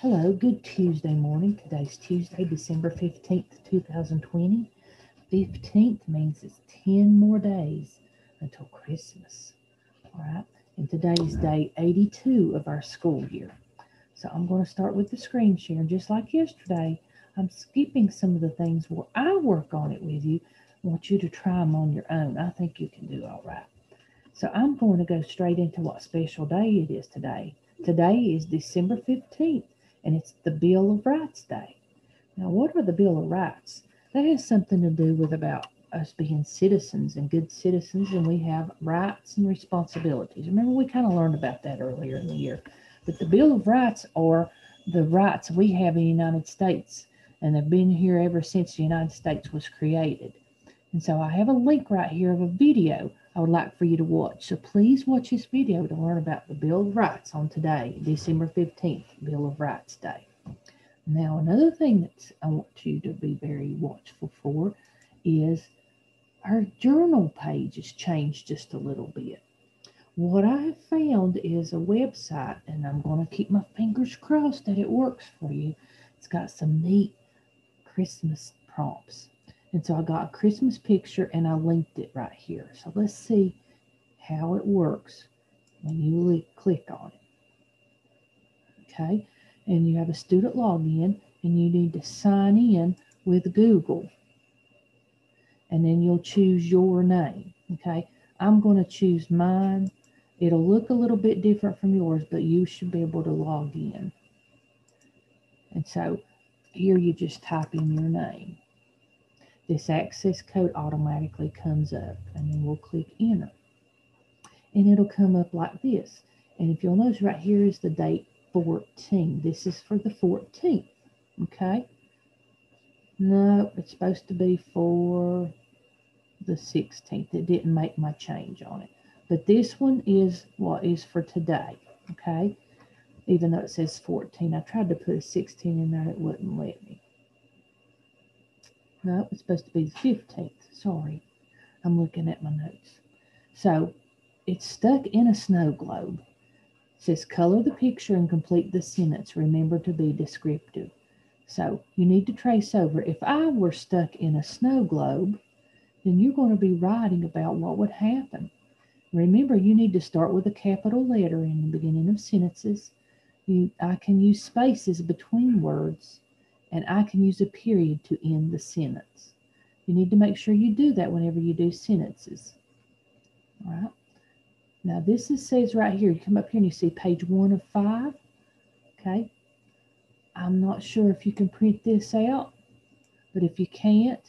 Hello, good Tuesday morning. Today's Tuesday, December 15th, 2020. 15th means it's 10 more days until Christmas. All right, and today is day 82 of our school year. So I'm going to start with the screen share. Just like yesterday, I'm skipping some of the things where I work on it with you. I want you to try them on your own. I think you can do all right. So I'm going to go straight into what special day it is today. Today is December 15th and it's the Bill of Rights Day. Now, what are the Bill of Rights? That has something to do with about us being citizens and good citizens, and we have rights and responsibilities. Remember, we kind of learned about that earlier in the year. But the Bill of Rights are the rights we have in the United States, and they've been here ever since the United States was created. And so I have a link right here of a video I would like for you to watch. So please watch this video to learn about the Bill of Rights on today, December 15th, Bill of Rights Day. Now, another thing that I want you to be very watchful for is our journal page has changed just a little bit. What I have found is a website, and I'm going to keep my fingers crossed that it works for you. It's got some neat Christmas prompts. And so I got a Christmas picture and I linked it right here. So let's see how it works when you click on it. Okay. And you have a student login and you need to sign in with Google. And then you'll choose your name. Okay. I'm going to choose mine. It'll look a little bit different from yours, but you should be able to log in. And so here you just type in your name this access code automatically comes up and then we'll click enter. And it'll come up like this. And if you'll notice right here is the date 14. This is for the 14th, okay? No, it's supposed to be for the 16th. It didn't make my change on it. But this one is what is for today, okay? Even though it says 14. I tried to put a 16 in there, it wouldn't let me. No, it's supposed to be the 15th. Sorry. I'm looking at my notes. So it's stuck in a snow globe. It says color the picture and complete the sentence. Remember to be descriptive. So you need to trace over. If I were stuck in a snow globe, then you're going to be writing about what would happen. Remember, you need to start with a capital letter in the beginning of sentences. You, I can use spaces between words and I can use a period to end the sentence. You need to make sure you do that whenever you do sentences. All right. Now this is, says right here, you come up here and you see page one of five. Okay. I'm not sure if you can print this out, but if you can't,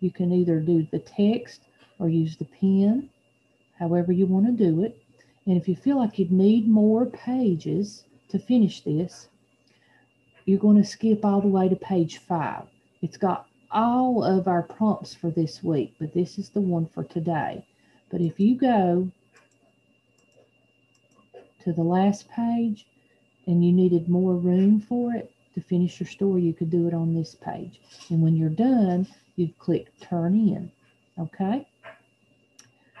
you can either do the text or use the pen, however you want to do it. And if you feel like you'd need more pages to finish this, you're going to skip all the way to page five. It's got all of our prompts for this week, but this is the one for today. But if you go to the last page and you needed more room for it to finish your story, you could do it on this page. And when you're done, you'd click turn in. Okay?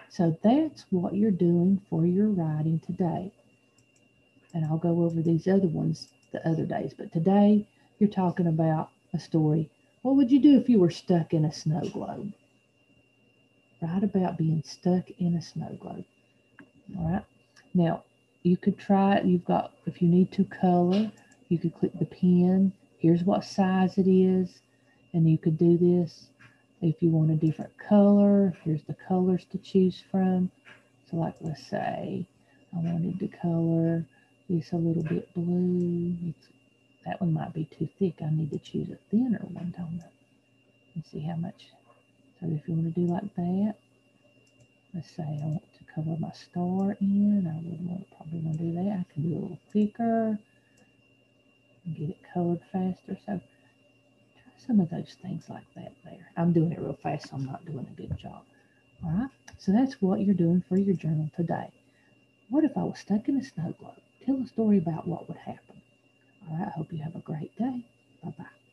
So that's what you're doing for your writing today. And I'll go over these other ones the other days. But today, you're talking about a story. What would you do if you were stuck in a snow globe? Write about being stuck in a snow globe. All right. Now, you could try it. You've got, if you need to color, you could click the pen. Here's what size it is. And you could do this if you want a different color. Here's the colors to choose from. So, like, let's say I wanted to color it's a little bit blue. It's, that one might be too thick. I need to choose a thinner one, don't I? And see how much. So if you want to do like that, let's say I want to cover my star in. I would want, probably want to do that. I can do a little thicker and get it colored faster. So try some of those things like that there. I'm doing it real fast, so I'm not doing a good job. All right. So that's what you're doing for your journal today. What if I was stuck in a snow globe? Tell a story about what would happen. All right. I hope you have a great day. Bye bye.